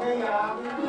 Thank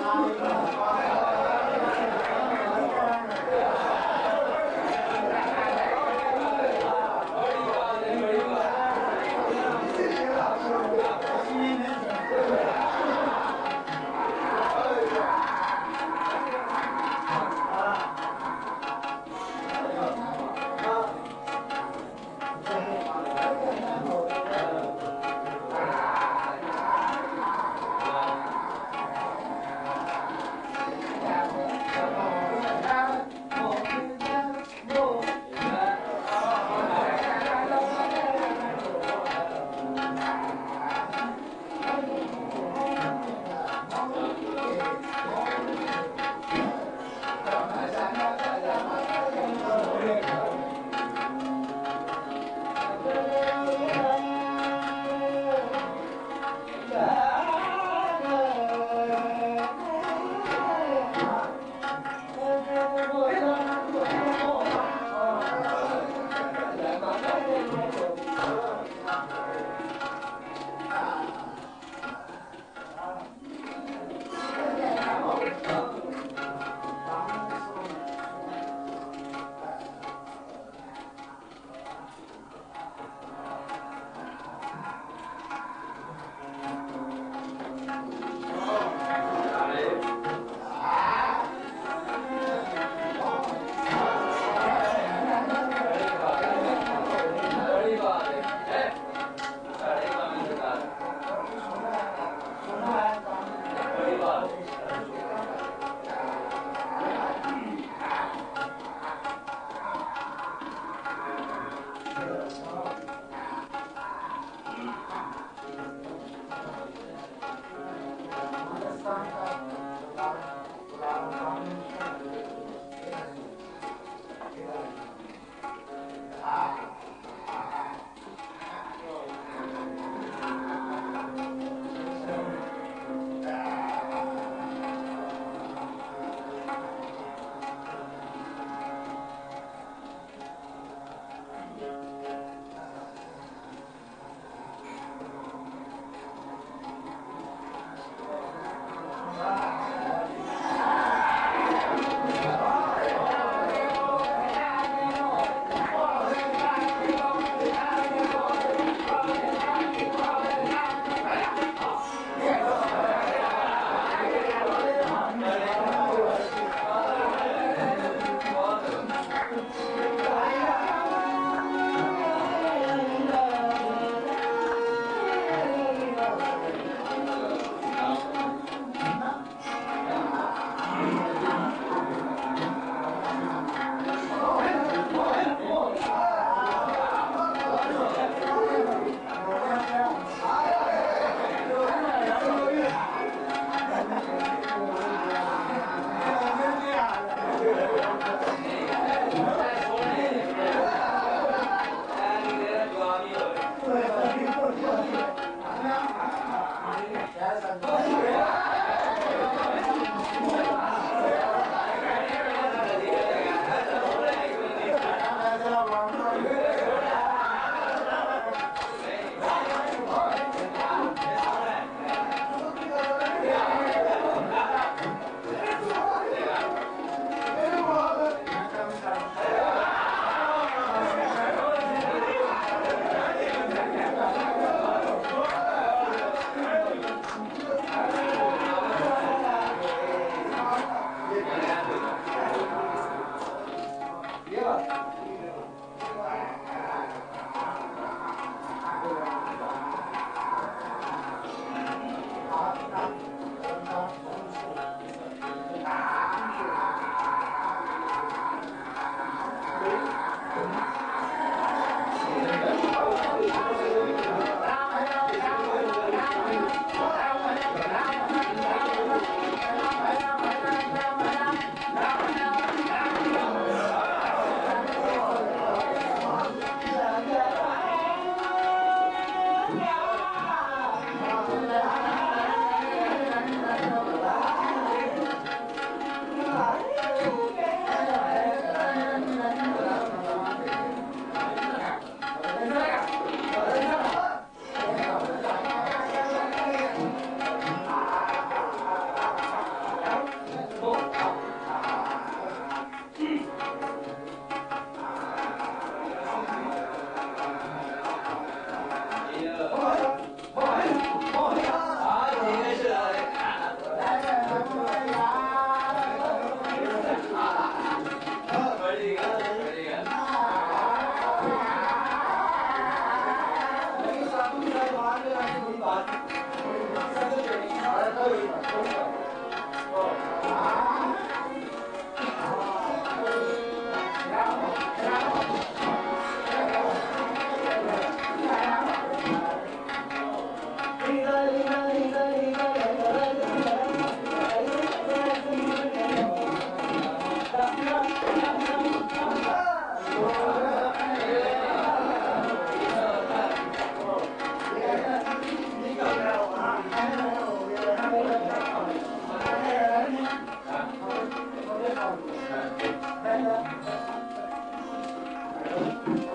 Thank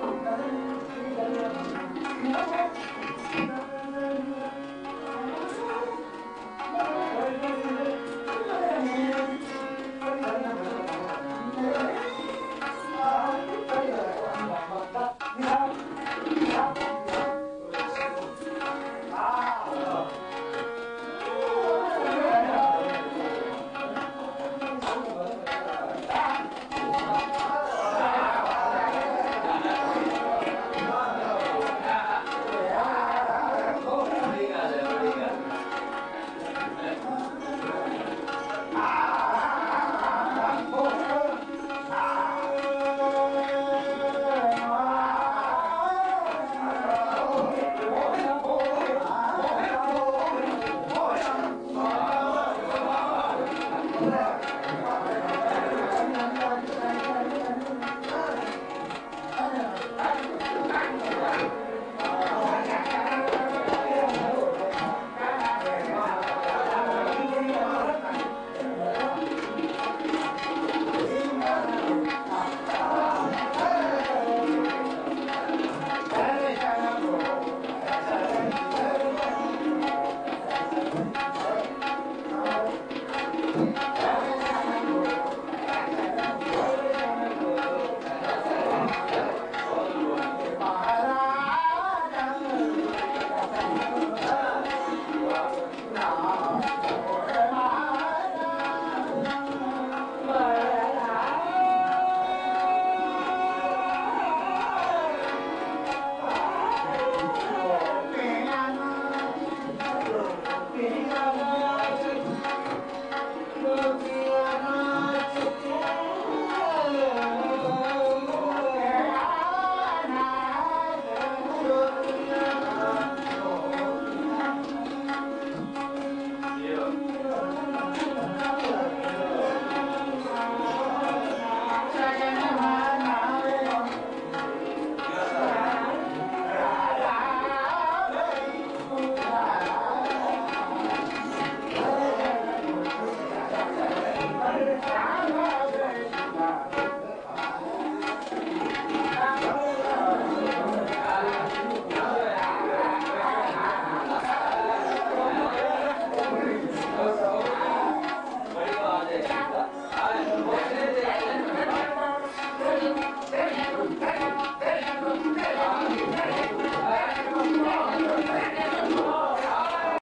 you.